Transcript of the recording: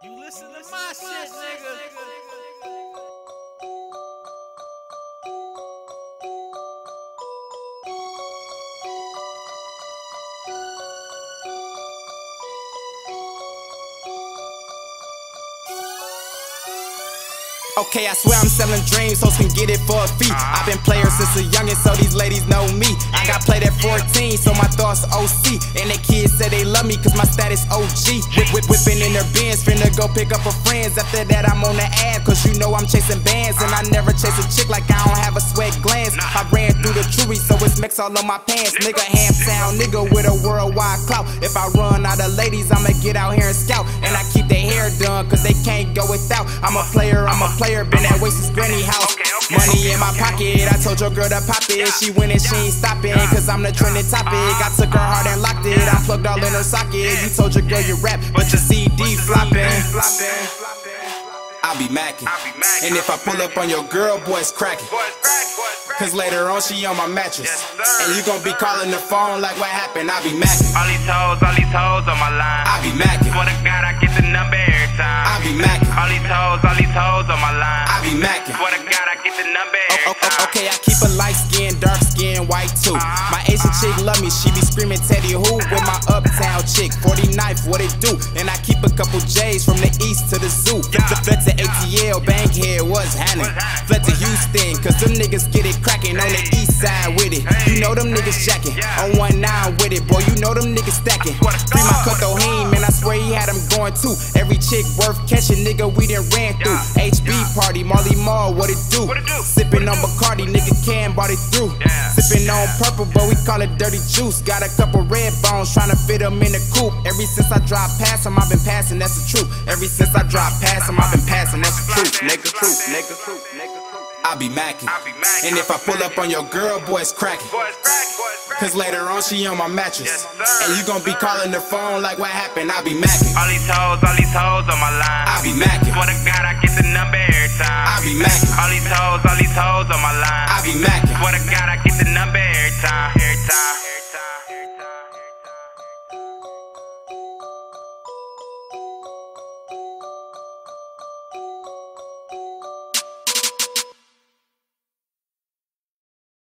You listen to my shit, nigga. Okay, I swear I'm selling dreams, hoes can get it for a fee. I've been player since a youngin', so these ladies know me. 14, so my thoughts OC. And the kids say they love me, cause my status OG. Whip, whip, whipping in their bins, finna go pick up a friends. After that, I'm on the ad, cause you know I'm chasing bands. And I never chase a chick like I don't have a sweat glance. I ran through the truly, so it's mixed all on my pants. Nigga, ham sound, nigga with a worldwide clout. If I run out of ladies, I'ma get out here and scout. And I keep their hair done, cause they can't go without. I'm a player, I'm a player, been at Wasted Granny house. Money in my pocket, I told your girl to pop it. She went and she ain't stopping, cause I'm the trending uh-huh. topic. I took her heart and locked it, I plugged all in her socket. You told your girl you rap, but your CD flopping. I be macking. And if I pull up on your girl, boy, it's cracking. Cause later on she on my mattress. And you gon' be calling the phone like what happened, I be macking. All these hoes, all these hoes on my line. I be macking. Swear to God, I get the number every time. I be macking. All these hoes, all these hoes on my line. I be macking. Swear to God, okay, I keep a light skin, dark skin, white too. My Asian chick love me, she be screaming Teddy who with my uptown chick. 49th, what it do? And I keep a couple J's from the east to the zoo. Flip to ATL, Bankhead, what's happening? Fled to Houston, cause them niggas get it cracking on the east side with it. You know them niggas jacking on one nine with it, boy. You know them niggas stacking. Free my Cotoheen, man, I swear he had them going too. Every chick worth catching, nigga, we done ran through. HB party, Marley Marl, what it do? Bought through. Yeah. Sipping on purple, but we call it dirty juice. Got a couple red bones trying to fit them in the coop. Ever since I drive past them, I've been passing, that's the truth. Ever since I drive past them, I've been passing, that's the truth. Nigga, truth, nigga, truth, nigga. I be macking. And if I pull up on your girl, boy, it's cracking. Boys crack, boys crack. Cause later on, she on my mattress. And you gon' be calling the phone like what happened, I be macking. All these hoes, all these hoes on my line. I be macking. Swear to God, I get the number every be macking. All these hoes, all these hoes on my line. I be macking. Swear to God, I get the